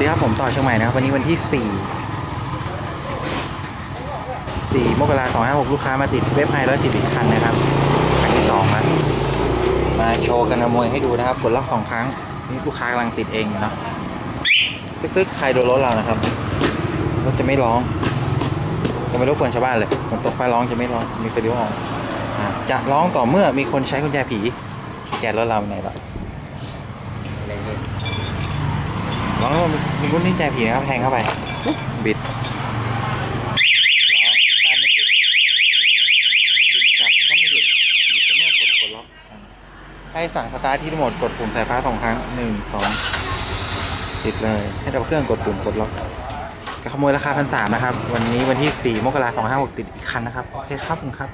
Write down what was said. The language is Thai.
ดีครับผมต่อเชียงใหม่นะครับ วันนี้วันที่สี่สี่มกราสองห้าหกลูกค้ามาติดเว็บไฮร้อยสิบอีกคันนะครับคันที่สองนะมาโชว์กันขโมยให้ดูนะครับ กดล็อกสองครั้ง นี่ลูกค้ากำลังติดเองเนาะตึ๊กๆใครโดนรถเรานะครับรถจะไม่ร้องจะไม่รบกวนชาวบ้านเลยฝนตกฟ้าร้องจะไม่ร้องมีไฟเลี้ยวออกจะร้องต่อเมื่อมีคนใช้กุญแจผี แกะรถเราไหนหรอ ร้องว่ามีกุญแจผีนะครับ แทงเข้าไปปิดร้องตามไม่ติดติดกลับก็ไม่หยุดหยุดก็เมื่อกดกดล็อก ให้สั่งสตาร์ทที่รีโมทกดปุ่มสายฟ้าสองครั้งหนึ่งสองติดเลย ให้ดับเครื่องกดปุ่มกดล็อกก็ขโมยราคาพันสามนะครับ วันนี้วันที่4มกราคม2566ติดอีกคันนะครับ โอเคครับผมครับ